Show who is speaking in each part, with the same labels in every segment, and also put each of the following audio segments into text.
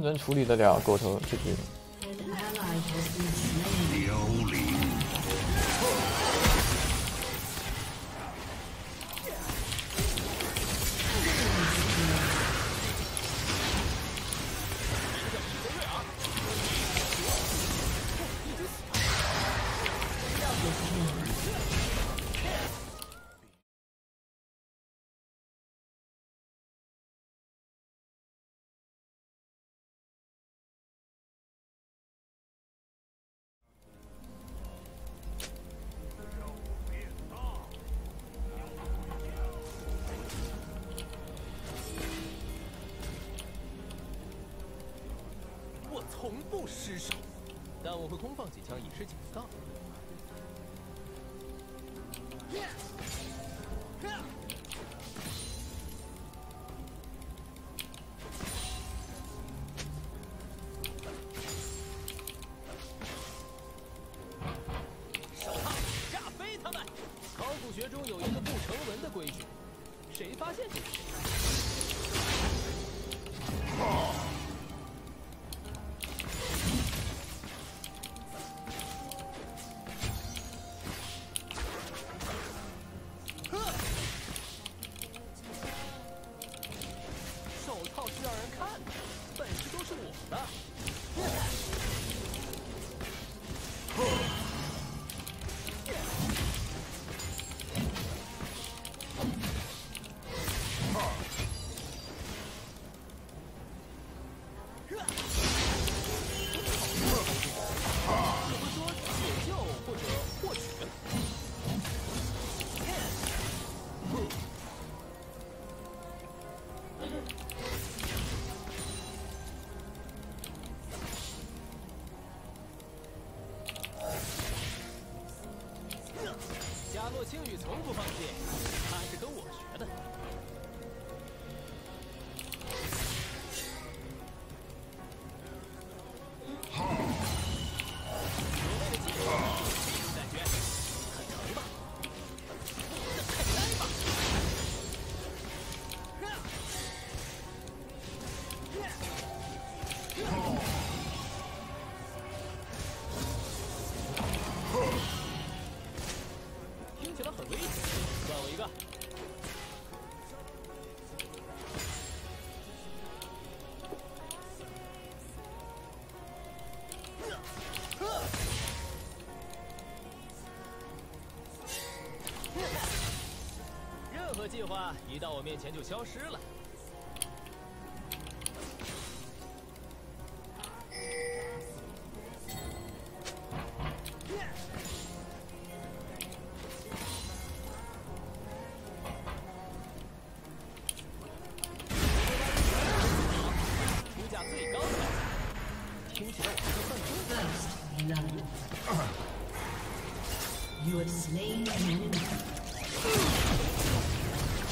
Speaker 1: 能处理得了狗头这局。
Speaker 2: 失手，但我会空放几枪以示警告。手套，炸飞他们！考古学中有一个不成文的规矩，谁发现就是谁。本事都是我的。计划一到我面前就消失了。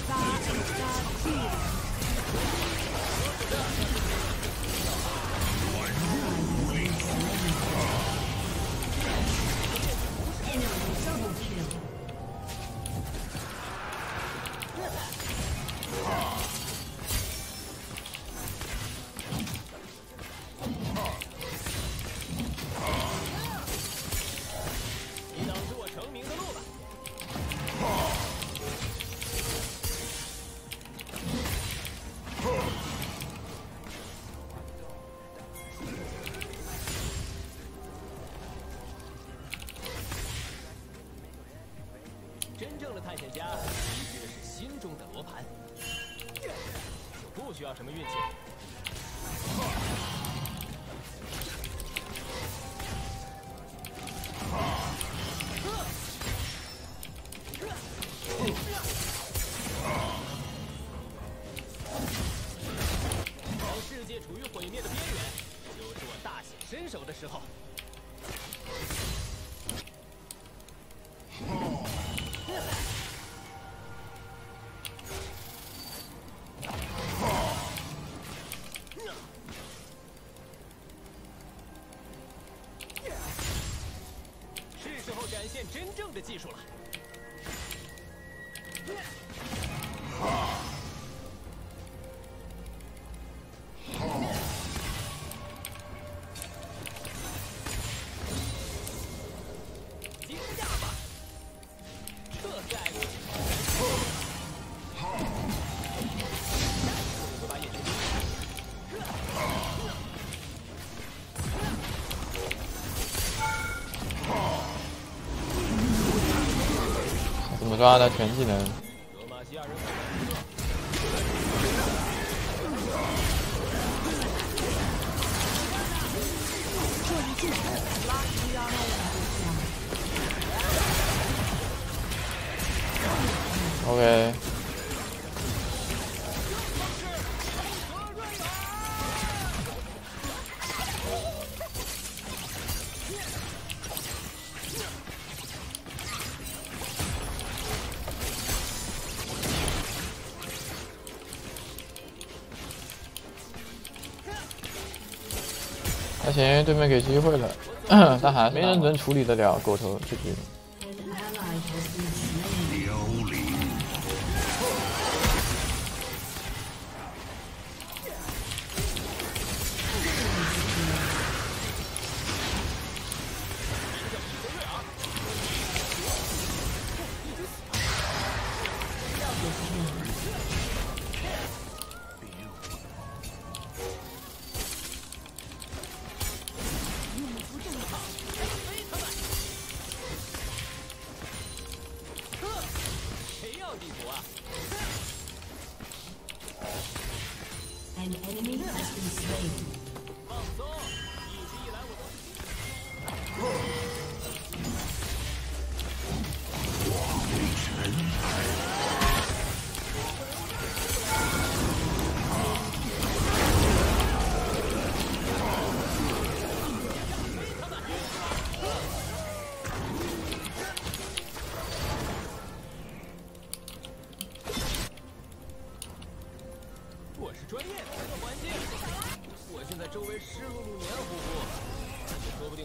Speaker 3: 大家
Speaker 2: 注意，转入
Speaker 3: 武林秘法。
Speaker 2: 需要什么运气？当世界处于毁灭的边缘，就是我大显身手的时候。真正的技术了。
Speaker 1: 么抓他全技能？OK。那行，对面给机会了，
Speaker 2: 但还没
Speaker 1: 人能处理得了狗头这局。
Speaker 3: Has been
Speaker 2: slain.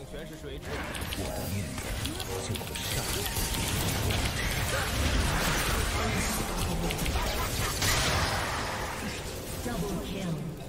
Speaker 2: 且说不定全是水质。我的念力就是上。
Speaker 3: Double kill.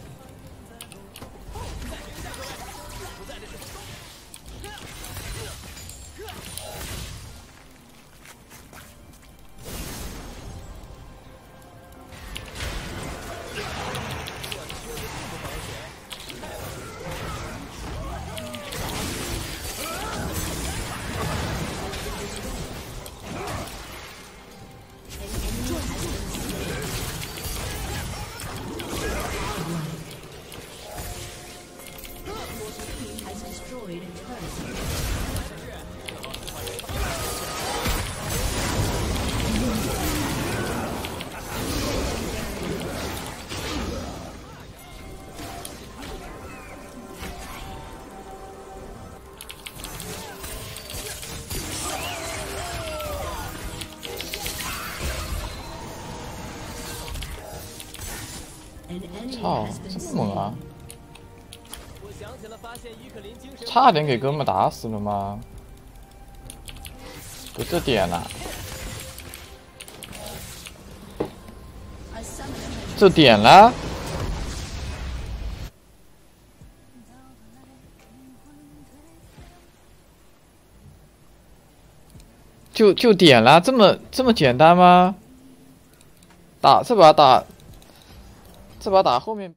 Speaker 3: 操，
Speaker 1: 这么猛啊！
Speaker 2: 差点给哥们
Speaker 1: 打死了吗？不这点了，这点了，就就点了，这么这么简单吗？打这把打。这把打后面。